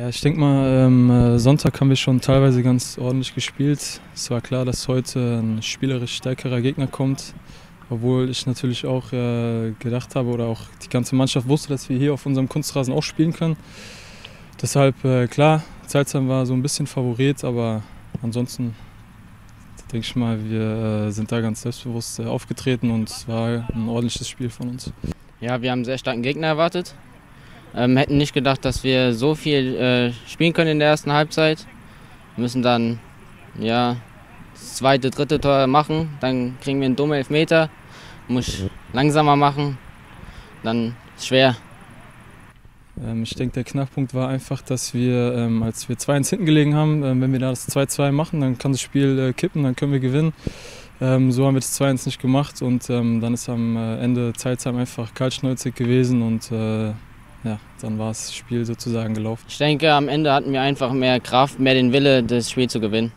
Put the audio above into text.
Ja, ich denke mal, ähm, Sonntag haben wir schon teilweise ganz ordentlich gespielt. Es war klar, dass heute ein spielerisch stärkerer Gegner kommt. Obwohl ich natürlich auch äh, gedacht habe oder auch die ganze Mannschaft wusste, dass wir hier auf unserem Kunstrasen auch spielen können. Deshalb, äh, klar, Zeitsam war so ein bisschen Favorit, aber ansonsten denke ich mal, wir äh, sind da ganz selbstbewusst äh, aufgetreten und es war ein ordentliches Spiel von uns. Ja, wir haben einen sehr starken Gegner erwartet. Ähm, hätten nicht gedacht, dass wir so viel äh, spielen können in der ersten Halbzeit. Wir müssen dann ja, das zweite, dritte Tor machen, dann kriegen wir einen dummen Elfmeter. Muss langsamer machen, dann ist schwer. Ähm, ich denke, der Knackpunkt war einfach, dass wir, ähm, als wir 2-1 hinten gelegen haben, ähm, wenn wir da das 2-2 machen, dann kann das Spiel äh, kippen, dann können wir gewinnen. Ähm, so haben wir das 2-1 nicht gemacht und ähm, dann ist am äh, Ende Zeitzeit einfach kaltschnäuzig gewesen und äh, ja, dann war das Spiel sozusagen gelaufen. Ich denke, am Ende hatten wir einfach mehr Kraft, mehr den Wille, das Spiel zu gewinnen.